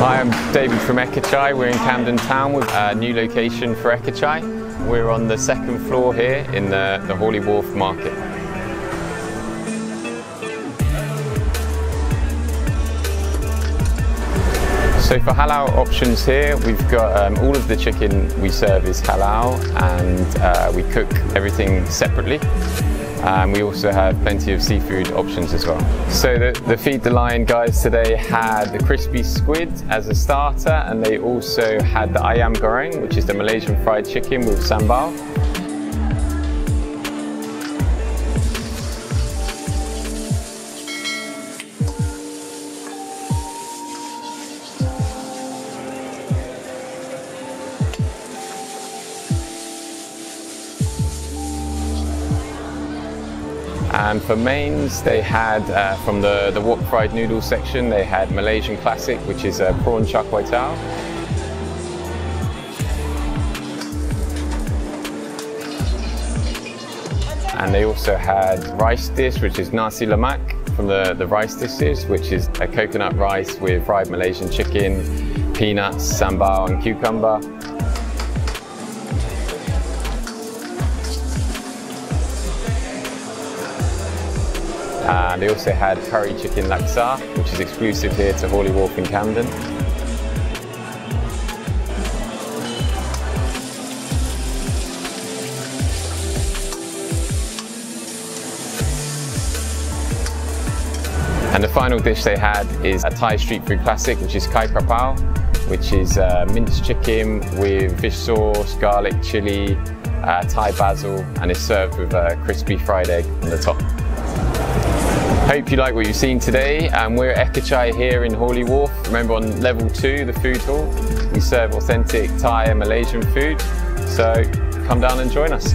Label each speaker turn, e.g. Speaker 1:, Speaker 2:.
Speaker 1: Hi, I'm David from Ekachai. We're in Camden Town with a new location for Ekachai. We're on the second floor here in the, the Hawley Wharf Market. So for halal options here, we've got um, all of the chicken we serve is halal and uh, we cook everything separately. Um, we also have plenty of seafood options as well. So the, the Feed the Lion guys today had the crispy squid as a starter and they also had the ayam goreng, which is the Malaysian fried chicken with sambal. And for mains, they had uh, from the, the wok fried noodle section, they had Malaysian classic, which is a prawn char kway teow. And they also had rice dish, which is nasi lemak from the, the rice dishes, which is a coconut rice with fried Malaysian chicken, peanuts, sambal and cucumber. Uh, they also had curry chicken laksa, which is exclusive here to Hawley Wharf in Camden. And the final dish they had is a Thai street food classic, which is kai prapao, which is uh, minced chicken with fish sauce, garlic, chili, uh, Thai basil, and is served with a crispy fried egg on the top. Hope you like what you've seen today. Um, we're at Ekachai here in Hawley Wharf. Remember on level two, the food hall, we serve authentic Thai and Malaysian food. So come down and join us.